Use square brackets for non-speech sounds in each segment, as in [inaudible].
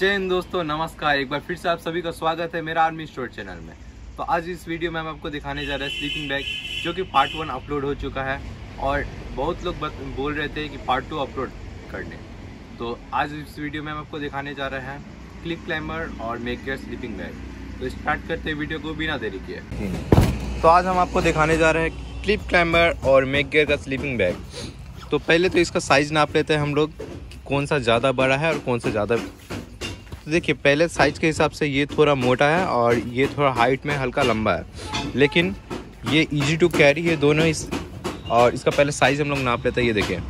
जय हिंद दोस्तों, नमस्कार। एक बार फिर से आप सभी का स्वागत है मेरा आर्मी स्टोर चैनल में। तो आज इस वीडियो में हम आपको दिखाने जा रहे हैं स्लीपिंग बैग जो कि पार्ट वन अपलोड हो चुका है और बहुत लोग बोल रहे थे कि पार्ट टू अपलोड करने। तो आज इस वीडियो में हम आपको दिखाने जा रहे हैं क्लिप क्लाइमर और मेक गेयर स्लीपिंग बैग तो स्टार्ट करते हैं वीडियो को बिना देरी किए तो आज हम आपको दिखाने जा रहे हैं क्लिप क्लाइमर और मेक गेयर का स्लीपिंग बैग तो पहले तो इसका साइज़ नाप लेते हैं हम लोग कौन सा ज़्यादा बड़ा है और कौन सा ज़्यादा तो देखिए पहले साइज़ के हिसाब से ये थोड़ा मोटा है और ये थोड़ा हाइट में हल्का लंबा है। लेकिन ये इजी टू कैरी है दोनों इस और इसका पहले साइज़ हम लोग नाप लेते हैं ये देखिए।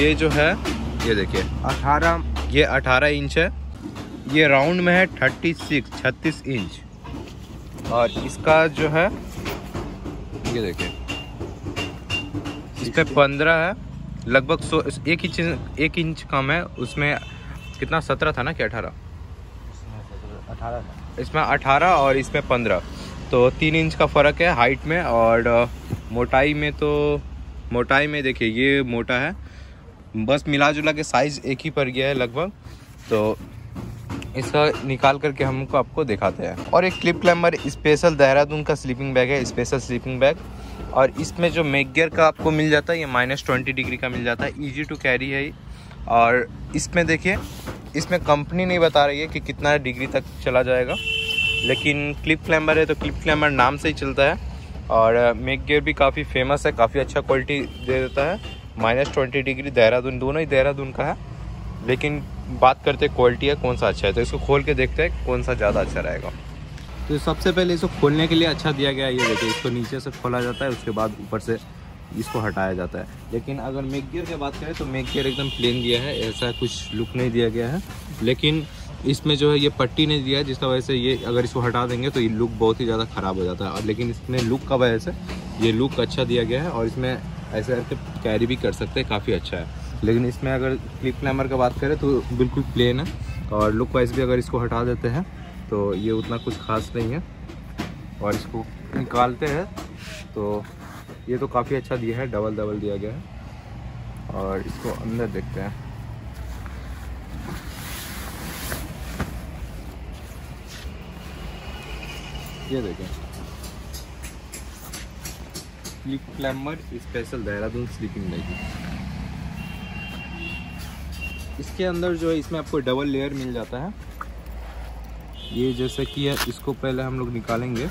ये जो है ये देखिए। अठारह। ये अठारह इंच है। ये राउंड में है थर्टी सिक्स छत्तीस इंच और इसका जो है ये देखिए। इस पर पंद्रह है। लगभग सो एक इंच एक इंच कम है। उसमें कितना? सत्रह था ना कि अठारह? इसमें अठारह और इसमें पंद्रह। तो तीन इंच का फ़र्क है हाइट में और मोटाई में तो मोटाई में देखिए ये मोटा है। बस मिला जुला के साइज़ एक ही पर गया है लगभग। तो इसका निकाल करके हमको आपको दिखाते हैं। और एक क्लिप क्लैम्बर स्पेशल देहरादून का स्लीपिंग बैग है स्पेशल स्लीपिंग बैग और इसमें जो मेक गियर का आपको मिल जाता है ये माइनस ट्वेंटी डिग्री का मिल जाता है। इजी टू कैरी है और इसमें देखिए, इसमें कंपनी नहीं बता रही है कि कितना डिग्री तक चला जाएगा, लेकिन क्लिप क्लैम्बर है तो क्लिप क्लैम्बर नाम से ही चलता है और मेक गियर भी काफ़ी फ़ेमस है, काफ़ी अच्छा क्वालिटी दे देता है। माइनस ट्वेंटी डिग्री देहरादून, दोनों ही देहरादून का है, लेकिन बात करते हैं क्वालिटी है, कौन सा अच्छा है। तो इसको खोल के देखते हैं कौन सा ज़्यादा अच्छा रहेगा। तो सबसे पहले इसको खोलने के लिए अच्छा दिया गया ये देखिए, इसको नीचे से खोला जाता है, उसके बाद ऊपर से इसको हटाया जाता है। लेकिन अगर मेक गियर की बात करें तो मेक गियर एकदम प्लेन दिया है, ऐसा कुछ लुक नहीं दिया गया है। लेकिन इसमें जो है, ये पट्टी नहीं दिया है, जिसका वजह से ये अगर इसको हटा देंगे तो ये लुक बहुत ही ज़्यादा ख़राब हो जाता है। और लेकिन इसमें लुक का वजह से ये लुक अच्छा दिया गया है, और इसमें ऐसे करके कैरी भी कर सकते हैं, काफ़ी अच्छा है। लेकिन इसमें अगर क्लिप क्लैमर का बात करें तो बिल्कुल प्लेन है। और लुक वाइज भी अगर इसको हटा देते हैं तो ये उतना कुछ खास नहीं है। और इसको निकालते हैं तो ये तो काफ़ी अच्छा दिया है डबल डबल दिया गया है। और इसको अंदर देखते हैं। ये देखें। ये climber special Dehradun sleeping bag इसके अंदर जो है, इसमें आपको डबल लेयर मिल जाता है। ये जैसे कि है, इसको पहले हम लोग निकालेंगे।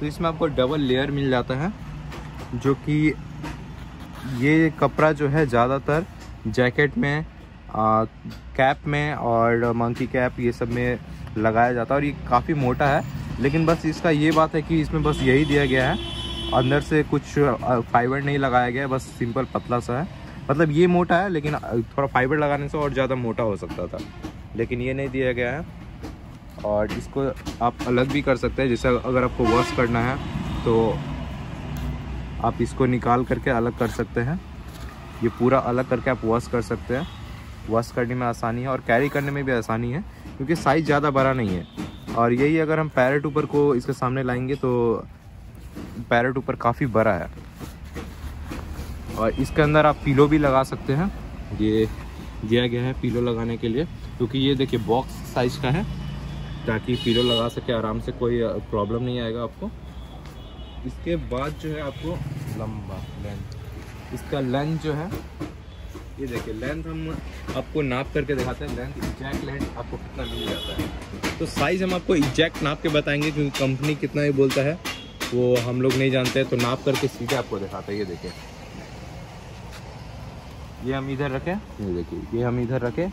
तो इसमें आपको डबल लेयर मिल जाता है। जो कि ये कपड़ा जो है ज़्यादातर जैकेट में आ, कैप में और मंकी कैप ये सब में लगाया जाता है और ये काफ़ी मोटा है। लेकिन बस इसका ये बात है कि इसमें बस यही दिया गया है। अंदर से कुछ फाइबर नहीं लगाया गया बस सिंपल पतला सा है। मतलब ये मोटा है लेकिन थोड़ा फाइबर लगाने से और ज़्यादा मोटा हो सकता था। लेकिन ये नहीं दिया गया है। और इसको आप अलग भी कर सकते हैं जैसे अगर आपको वॉश करना है तो आप इसको निकाल करके अलग कर सकते हैं। ये पूरा अलग करके आप वॉश कर सकते हैं। वॉश करने में आसानी है और कैरी करने में भी आसानी है, क्योंकि साइज़ ज़्यादा बड़ा नहीं है। और यही अगर हम पैरेट ऊपर को इसके सामने लाएँगे तो पैरेट ऊपर काफ़ी बड़ा है। और इसके अंदर आप पीलो भी लगा सकते हैं। ये दिया गया है पीलो लगाने के लिए, क्योंकि ये देखिए बॉक्स साइज़ का है, ताकि पीलो लगा सके, आराम से कोई प्रॉब्लम नहीं आएगा आपको। इसके बाद जो है आपको लंबा लेंथ इसका लेंथ जो है, ये देखिए लेंथ हम आपको नाप करके दिखाते हैं। लेंथ एग्जैक्ट लेंथ आपको कितना मिल जाता है। तो साइज़ हम आपको एग्जैक्ट नाप के बताएँगे क्योंकि कंपनी कितना ही बोलता है। वो हम लोग नहीं जानते तो नाप करके सीधे आपको दिखाते हैं। ये देखिए। ये हम इधर रखें। ये देखिए, ये हम इधर रखें।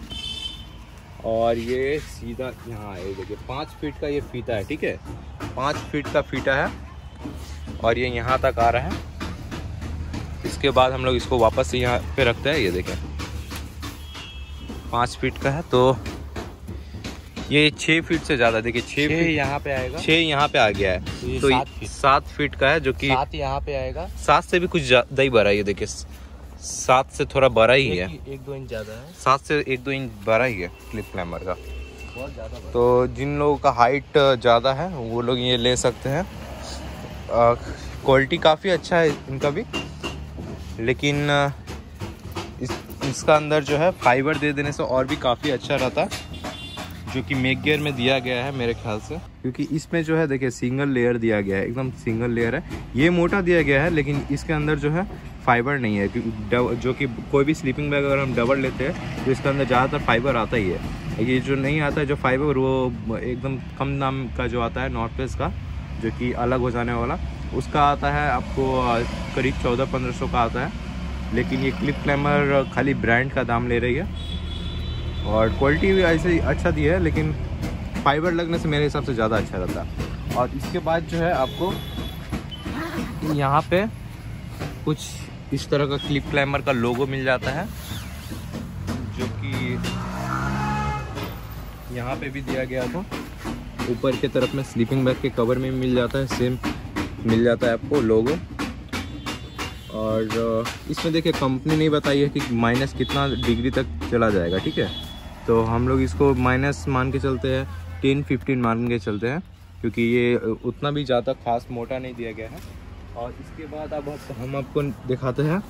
और ये सीधा यहाँ ये देखिए, पाँच फीट का ये फीता है, ठीक है? पाँच फीट का फीता है। और ये यहाँ तक आ रहा है। इसके बाद हम लोग इसको वापस से यहाँ पे रखते हैं ये देखें। पाँच फीट का है तो ये छः फीट से ज़्यादा देखिए छः फीट यहाँ पे आएगा। छः यहाँ पे आ गया है। तो ये तो सात फीट। सात फीट का है जो कि सात यहाँ पे आएगा। सात से भी कुछ ज़्यादा ही बड़ा ये देखिए। सात से थोड़ा बड़ा ही है। एक, दो इंच ज़्यादा है। सात से एक दो इंच बड़ा ही है क्लिप क्लैमर का। बहुत ज़्यादा तो जिन लोगों का हाइट ज़्यादा है वो लोग ये ले सकते हैं। क्वालिटी काफ़ी अच्छा है इनका भी। लेकिन इस, इसका अंदर जो है फाइबर दे देने से और भी काफ़ी अच्छा रहता, जो कि मेक गियर में दिया गया है मेरे ख्याल से। क्योंकि इसमें जो है, देखिए सिंगल लेयर दिया गया है, एकदम सिंगल लेयर है। ये मोटा दिया गया है, लेकिन इसके अंदर जो है फाइबर नहीं है जो कि कोई भी स्लीपिंग बैग अगर हम डबल लेते हैं तो इसके अंदर ज़्यादातर फाइबर आता ही है। ये जो नहीं आता है, जो फाइबर वो एकदम कम दाम का जो आता है नॉर्थ फेस का जो कि अलग हो जाने वाला। उसका आता है आपको करीब चौदह पंद्रह सौ का आता है। लेकिन ये क्लिप क्लैमर खाली ब्रांड का दाम ले रही है। और क्वालिटी भी ऐसे ही अच्छा दी है, लेकिन फाइबर लगने से मेरे हिसाब से ज़्यादा अच्छा रहता। है और इसके बाद जो है आपको, यहाँ पे कुछ इस तरह का क्लिप क्लाइमर का लोगो मिल जाता है, जो कि यहाँ पे भी दिया गया था। ऊपर के तरफ़ में स्लीपिंग बैग के कवर में मिल जाता है सेम मिल जाता है आपको लोगो और इसमें देखिए कंपनी नहीं बताई है कि माइनस कितना डिग्री तक चला जाएगा, ठीक है? तो हम लोग इसको माइनस मान के चलते हैं टेन फिफ्टीन मान के चलते हैं, क्योंकि ये उतना भी ज़्यादा खास मोटा नहीं दिया गया है। और इसके बाद अब आप- हम आपको दिखाते हैं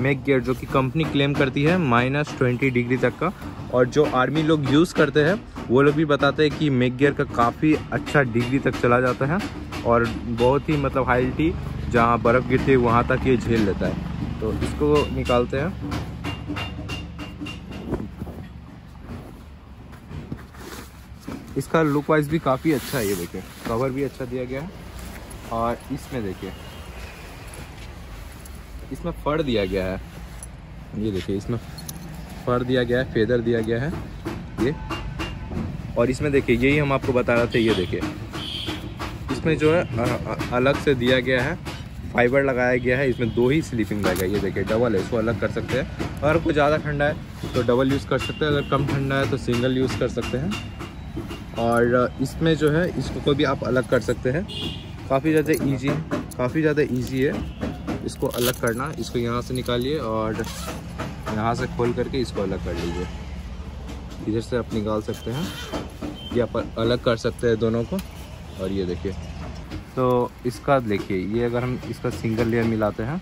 मेक गियर जो कि कंपनी क्लेम करती है माइनस ट्वेंटी डिग्री तक का। और जो आर्मी लोग यूज़ करते हैं वो लोग भी बताते हैं कि मेक गियर का काफ़ी अच्छा डिग्री तक चला जाता है और बहुत ही मतलब हाइटी जहाँ बर्फ़ गिरती है, वहाँ तक ये झेल लेता है। तो इसको निकालते हैं। इसका लुक वाइज भी काफ़ी अच्छा है, ये देखिए। कवर भी अच्छा दिया गया है। और इसमें देखिए। इसमें फर दिया गया है। ये देखिए, इसमें फर दिया गया है फेदर दिया गया है। और इसमें देखिए, यही हम आपको बता रहे थे, ये देखिए। इसमें जो है अलग से दिया गया है, फाइबर लगाया गया है, इसमें दो ही स्लीपिंग बैग है। ये देखिए, डबल है, इसको अलग कर सकते हैं। अगर कोई ज़्यादा ठंडा है तो डबल यूज़ कर सकते हैं, अगर कम ठंडा है तो सिंगल यूज़ कर सकते हैं। और इसमें जो है, इसको को भी आप अलग कर सकते हैं। काफ़ी ज़्यादा ईजी काफ़ी ज़्यादा ईजी है। इसको अलग करना, इसको यहाँ से निकालिए और यहाँ से खोल करके इसको अलग कर लीजिए। इधर से आप निकाल सकते हैं। ये आप अलग कर सकते हैं दोनों को। और ये देखिए। तो इसका देखिए, ये अगर हम इसका सिंगल लेयर मिलाते हैं।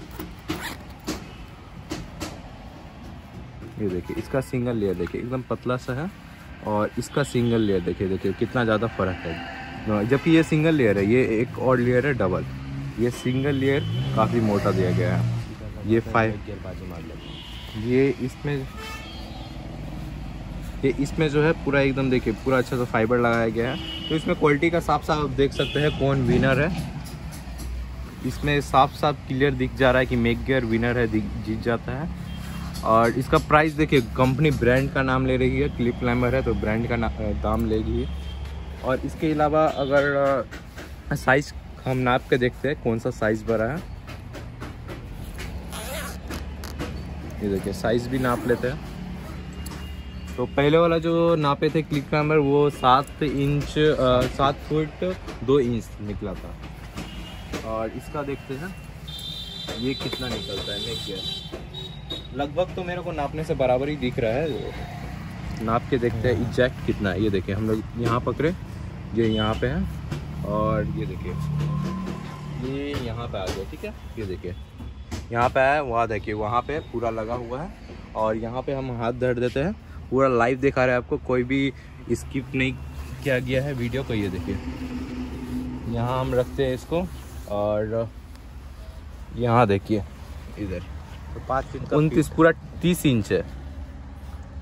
ये देखिए, इसका सिंगल लेयर देखिए, एकदम पतला सा है। और इसका सिंगल लेयर देखिए देखिए कितना ज़्यादा फ़र्क है। जबकि ये सिंगल लेयर है, ये एक और लेयर है डबल ये सिंगल लेयर काफ़ी मोटा दिया गया है। ये फाइव ये इसमें ये इसमें जो है पूरा एकदम देखिए, पूरा अच्छा सा फाइबर लगाया गया है। तो इसमें क्वालिटी का साफ़ साफ़ आप देख सकते हैं कौन विनर है। इसमें साफ़ साफ़ क्लियर दिख जा रहा है कि मेक गियर विनर है जीत जाता है। और इसका प्राइस देखिए कंपनी ब्रांड का नाम ले रही है क्लिप क्लाइमर है तो ब्रांड का दाम लेगी और इसके अलावा अगर साइज़ हम नाप के देखते हैं, कौन सा साइज़ बड़ा है। ये देखिए साइज़ भी नाप लेते हैं। तो पहले वाला जो नापे थे क्लिक कैमर वो सात इंच सात फुट दो इंच निकला था। और इसका देखते हैं, ये कितना निकलता है गियर लगभग तो मेरे को नापने से बराबर ही दिख रहा है। नाप के देखते हैं एग्जैक्ट कितना है। ये देखिए, हम लोग यहाँ पकड़े, ये यहाँ पे है, और ये देखिए, ये यहाँ पे आ गया, ठीक है? ये देखिए, यहाँ पे है, वहाँ देखिए, वहाँ पे पूरा लगा हुआ है, और यहाँ पे हम हाथ धर देते हैं। पूरा लाइव दिखा रहे हैं आपको कोई भी स्किप नहीं किया गया है वीडियो को ये देखिए। यहाँ हम रखते हैं इसको और यहाँ देखिए इधर। तो पाँच फीट उनतीस पूरा तीस इंच है।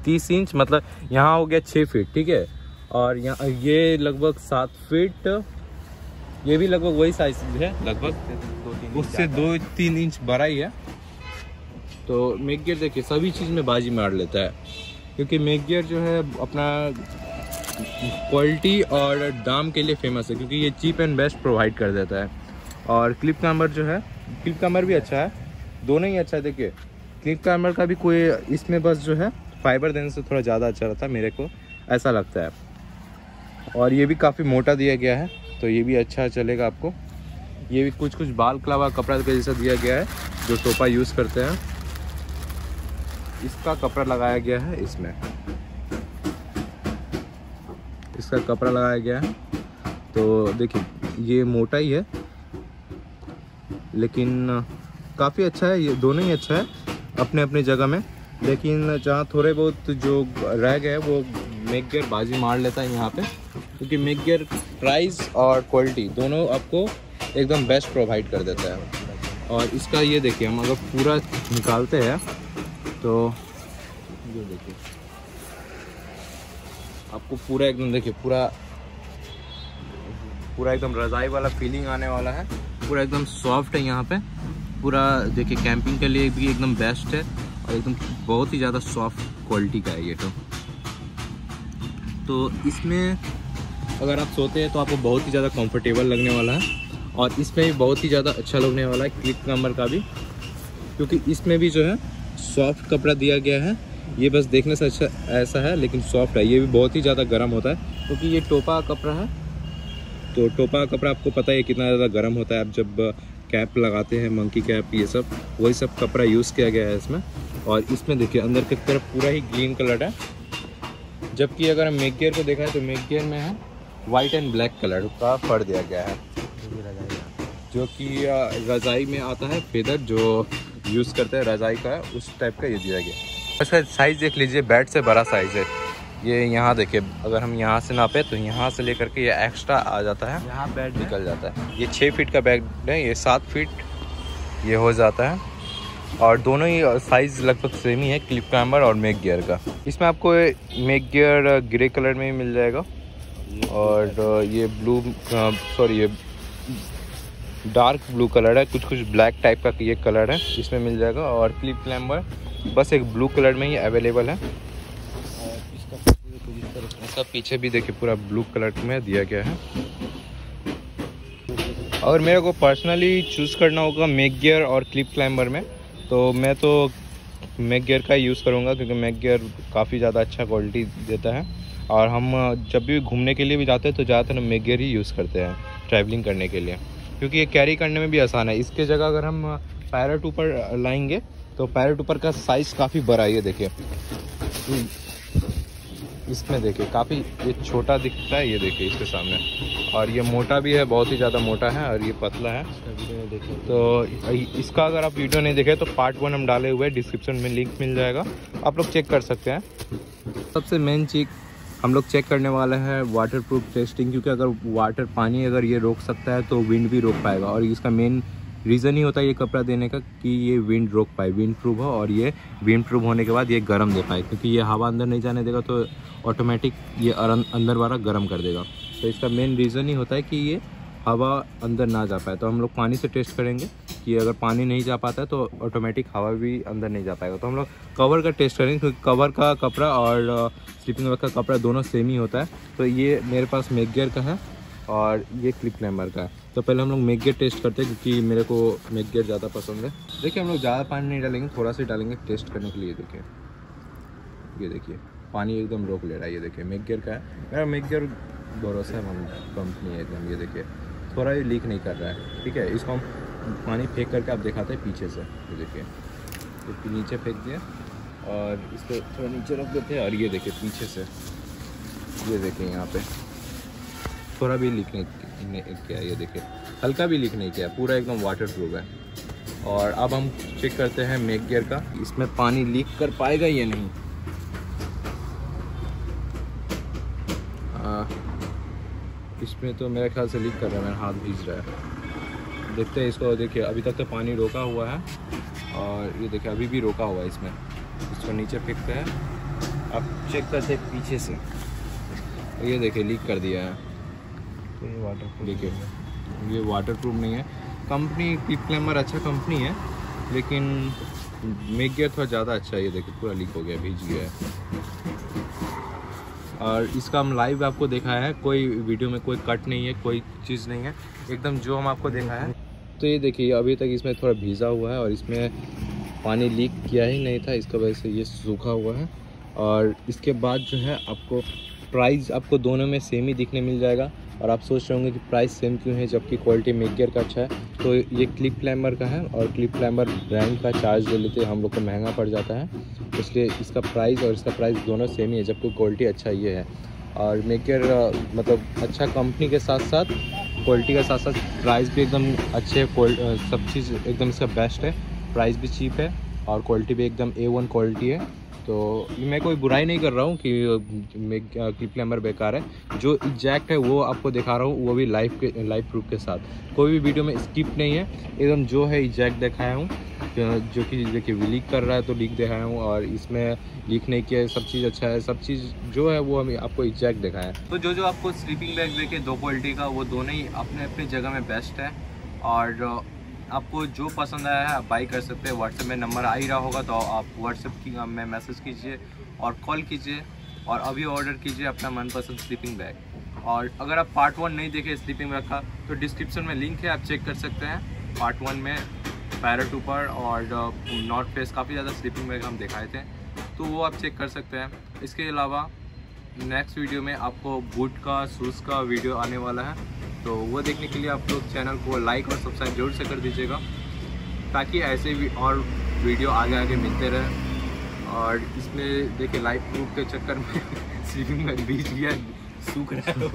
तीस इंच मतलब यहाँ हो गया छः फीट ठीक है? और यहाँ ये लगभग सात फीट ये भी लगभग वही साइज़ है लगभग। उससे दो तीन इंच बड़ा ही है। तो मेक गियर देखिए सभी चीज़ में बाजी मार लेता है। क्योंकि मेक गियर जो है, अपना क्वालिटी और दाम के लिए फ़ेमस है, क्योंकि ये चीप एंड बेस्ट प्रोवाइड कर देता है। और क्लिप कैमर जो है क्लिप कैमर भी अच्छा है, दोनों ही अच्छा है, देखिए। क्लिप कैमर का भी कोई, इसमें बस जो है फाइबर देने से थोड़ा ज़्यादा अच्छा रहता है, मेरे को ऐसा लगता है। और ये भी काफ़ी मोटा दिया गया है तो ये भी अच्छा चलेगा आपको। ये भी कुछ कुछ बाल कलावा कपड़ा के जैसा दिया गया है, जो टोपा यूज़ करते हैं। इसका कपड़ा लगाया गया है इसमें। इसका कपड़ा लगाया गया है। तो देखिए, ये मोटा ही है लेकिन काफ़ी अच्छा है, ये दोनों ही अच्छा है अपने अपने जगह में। लेकिन जहाँ थोड़े बहुत जो रह गए वो मेक गियर बाजी मार लेता है यहाँ पे, क्योंकि मेक गियर प्राइस और क्वालिटी दोनों आपको एकदम बेस्ट प्रोवाइड कर देता है। और इसका ये देखिए, हम अगर पूरा निकालते हैं तो ये देखिए। आपको पूरा एकदम देखिए, पूरा पूरा एकदम रज़ाई वाला फीलिंग आने वाला है। पूरा एकदम सॉफ्ट है यहाँ पे। पूरा देखिए कैंपिंग के लिए भी एकदम बेस्ट है और एकदम बहुत ही ज़्यादा सॉफ्ट क्वालिटी का है ये तो। तो इसमें अगर आप सोते हैं तो आपको बहुत ही ज़्यादा कंफर्टेबल लगने वाला है और इसमें भी बहुत ही ज़्यादा अच्छा लगने वाला है क्लिक नंबर का भी, क्योंकि इसमें भी जो है सॉफ्ट कपड़ा दिया गया है। ये बस देखने से अच्छा ऐसा है, लेकिन सॉफ्ट है। ये भी बहुत ही ज़्यादा गर्म होता है, क्योंकि तो ये टोपा कपड़ा है। तो टोपा कपड़ा आपको पता है कितना ज़्यादा गर्म होता है। आप जब कैप लगाते हैं, मंकी कैप, ये सब, वही सब कपड़ा यूज़ किया गया है इसमें। और इसमें देखिए, अंदर की तरफ़ पूरा ही ग्रीन कलर है। जबकि अगर हम मेक गियर को देखा है तो मेक गियर में है वाइट एंड ब्लैक कलर का फर दिया गया है। जो कि रज़ाई में आता है फेदर जो यूज़ करते हैं रज़ाई का उस टाइप का ये दिया गया। अच्छा साइज़ देख लीजिए बैट से बड़ा साइज़ है। ये यहाँ देखिए अगर हम यहाँ से नापे तो यहाँ से लेकर के ये एक्स्ट्रा आ जाता है। यहाँ बेड निकल जाता है। ये छः फीट का बैग है ये सात फीट ये हो जाता है। और दोनों ही साइज़ लगभग सेम ही है क्लिप कैमर और मेक गियर का। इसमें आपको मेक गियर ग्रे कलर में ही मिल जाएगा। और ये ब्लू सॉरी ये डार्क ब्लू कलर है, कुछ कुछ ब्लैक टाइप का ये कलर है, इसमें मिल जाएगा। और क्लिप क्लैम्बर बस एक ब्लू कलर में ही अवेलेबल है। इसका पीछे भी देखिए, पूरा ब्लू कलर में दिया गया है। और मेरे को पर्सनली चूज़ करना होगा मेक गियर और क्लिप क्लाइंबर में। तो मैं तो मेक गियर का यूज़ करूँगा, क्योंकि मेक गियर काफ़ी ज़्यादा अच्छा क्वालिटी देता है। और हम जब भी घूमने के लिए भी जाते हैं तो ज़्यादातर मैक गियर ही यूज़ करते हैं, ट्रैवलिंग करने के लिए। क्योंकि ये कैरी करने में भी आसान है। इसके जगह अगर हम पैरट ऊपर लाएँगे तो पैरट ऊपर का साइज़ काफ़ी बड़ा है, ये देखिए। इसमें देखिए, काफ़ी ये छोटा दिखता है, ये देखिए इसके सामने। और ये मोटा भी है, बहुत ही ज़्यादा मोटा है, और ये पतला है। तो इसका अगर आप वीडियो नहीं देखे तो पार्ट वन हम डाले हुए डिस्क्रिप्शन में लिंक मिल जाएगा। आप लोग चेक कर सकते हैं। सबसे मेन चीज़ हम लोग चेक करने वाले हैं वाटर प्रूफ टेस्टिंग क्योंकि अगर वाटर पानी अगर ये रोक सकता है तो विंड भी रोक पाएगा। और इसका मेन रीज़न ही होता है ये कपड़ा देने का, कि ये विंड रोक पाए। विंड प्रूफ हो और ये विंड प्रूफ होने के बाद ये गर्म दे पाए, क्योंकि ये हवा अंदर नहीं जाने देगा तो ऑटोमेटिक ये अंदर वाला गर्म कर देगा। तो इसका मेन रीज़न ही होता है कि ये हवा अंदर ना जा पाए तो हम लोग पानी से टेस्ट करेंगे कि अगर पानी नहीं जा पाता है तो ऑटोमेटिक हवा भी अंदर नहीं जा पाएगा। तो हम लोग कवर का टेस्ट करेंगे, क्योंकि कवर का कपड़ा और स्लीपिंग बैग का कपड़ा दोनों सेम ही होता है। तो ये मेरे पास मेक का है और ये क्लिप क्लैम्बर का है। तो पहले हम लोग गेट टेस्ट करते हैं, क्योंकि मेरे को गेट ज़्यादा पसंद है। देखिए हम लोग ज़्यादा पानी नहीं डालेंगे, थोड़ा सा डालेंगे टेस्ट करने के लिए, देखिए। ये देखिए, पानी एकदम रोक ले रहा है, ये देखिए। मेक गेयर का है। मेरा मेक गेयर भरोसा है कंपनी है एकदम, ये देखिए। थोड़ा भी लीक नहीं कर रहा है। ठीक है, इसको हम पानी फेंक करके आप दिखाते हैं पीछे से। ये देखिए तो नीचे फेंक दिया और इसको थोड़ा नीचे रख देते हैं और ये देखिए पीछे से। ये देखिए यहाँ पे। थोड़ा भी लीक नहीं किया, ये देखिए। हल्का भी लीक नहीं किया, पूरा एकदम वाटर प्रूफ है। और अब हम चेक करते हैं मेक गियर का, इसमें पानी लीक कर पाएगा या नहीं आ, इसमें तो मेरे ख्याल से लीक कर रहा है मेरा हाथ भीज रहा है। देखते हैं इसको देखिए अभी तक तो पानी रोका हुआ है और ये देखिए अभी भी रोका हुआ है इसमें। इसको नीचे फेंकते हैं। अब चेक करते हैं पीछे से। ये देखिए लीक कर दिया है। तो ये वाटर देखिए ये वाटर प्रूफ नहीं है। कंपनी क्लिप क्लैमर अच्छा कंपनी है लेकिन मेक गियर थोड़ा ज़्यादा अच्छा है। ये देखिए पूरा लीक हो गया भीज गया है। और इसका हम लाइव आपको देखा है, कोई वीडियो में कोई कट नहीं है, कोई चीज़ नहीं है, एकदम जो हम आपको देखा है। तो ये देखिए अभी तक इसमें थोड़ा भीजा हुआ है और इसमें पानी लीक किया ही नहीं था, इसका वजह से ये सूखा हुआ है। और इसके बाद जो है, आपको प्राइस आपको दोनों में सेम ही दिखने मिल जाएगा। और आप सोच रहे होंगे कि प्राइस सेम क्यों है, जबकि क्वालिटी मेक का अच्छा है तो ये क्लिप क्लैम्बर का है और क्लिप क्लैम्बर ब्रांड का चार्ज ले लेते हम लोग को महँगा पड़ जाता है, इसलिए इसका प्राइस और इसका प्राइस दोनों सेम ही है, जबकि क्वालिटी अच्छा ये है। और मेकर मतलब अच्छा कंपनी के साथ साथ क्वालिटी के साथ साथ प्राइस भी एकदम अच्छे सब चीज़ एकदम इसका बेस्ट है प्राइस भी चीप है और क्वालिटी भी एकदम ए वन क्वालिटी है। तो मैं कोई बुराई नहीं कर रहा हूँ कि क्लिप क्लैम्बर बेकार है। जो एग्जैक्ट है, वो आपको दिखा रहा हूँ, वो भी लाइव के लाइव प्रूफ के साथ। कोई भी वीडियो में स्किप नहीं है। एकदम जो है एग्जैक्ट दिखाया हूँ, जो कि देखिए लीक कर रहा है तो लीक दिखाया हूँ, और इसमें लीक नहीं किया है, सब चीज़ अच्छा है, सब चीज़ जो है, वो हमें आपको एग्जैक्ट दिखाया है। तो जो जो आपको स्लीपिंग बैग देखे दो क्वालिटी का, वो दोनों ही अपने अपनी जगह में बेस्ट है। और आपको जो पसंद आया है आप बाई कर सकते हैं। व्हाट्सएप में नंबर आ ही रहा होगा तो आप व्हाट्सएप की में मैसेज कीजिए और कॉल कीजिए और अभी ऑर्डर कीजिए अपना मनपसंद स्लीपिंग बैग और अगर आप पार्ट वन नहीं देखे स्लीपिंग बैग का तो डिस्क्रिप्शन में लिंक है, आप चेक कर सकते हैं। पार्ट वन में पैरट ऊपर और नॉर्थ फेस काफ़ी ज़्यादा स्लीपिंग बैग हम दिखाए थे। तो वो आप चेक कर सकते हैं। इसके अलावा नेक्स्ट वीडियो में आपको बूट का शूज़ का वीडियो आने वाला है। तो वो देखने के लिए आप लोग चैनल को लाइक और सब्सक्राइब ज़रूर से कर दीजिएगा, ताकि ऐसे भी और वीडियो आगे आगे मिलते रहे। और इसमें देखिए लाइव प्रूफ के चक्कर में [laughs] स्लीपिंग में बीच गया सूख रहा है।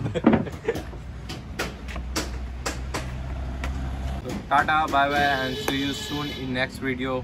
तो tata bye bye and see you soon in next video